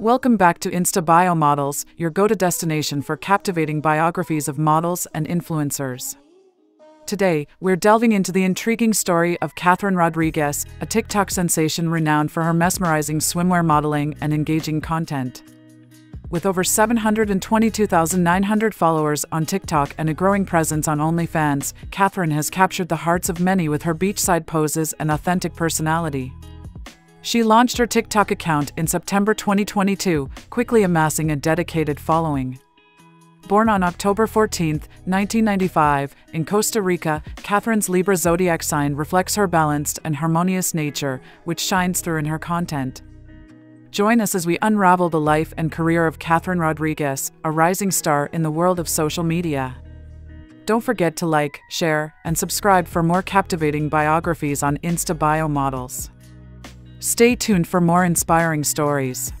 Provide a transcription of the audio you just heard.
Welcome back to InstaBio Models, your go to destination for captivating biographies of models and influencers. Today, we're delving into the intriguing story of Katherine Rodriguez, a TikTok sensation renowned for her mesmerizing swimwear modeling and engaging content. With over 722,900 followers on TikTok and a growing presence on OnlyFans, Katherine has captured the hearts of many with her beachside poses and authentic personality. She launched her TikTok account in September 2022, quickly amassing a dedicated following. Born on October 14, 1995, in Costa Rica, Katherine's Libra zodiac sign reflects her balanced and harmonious nature, which shines through in her content. Join us as we unravel the life and career of Katherine Rodriguez, a rising star in the world of social media. Don't forget to like, share, and subscribe for more captivating biographies on Insta Bio Models. Stay tuned for more inspiring stories.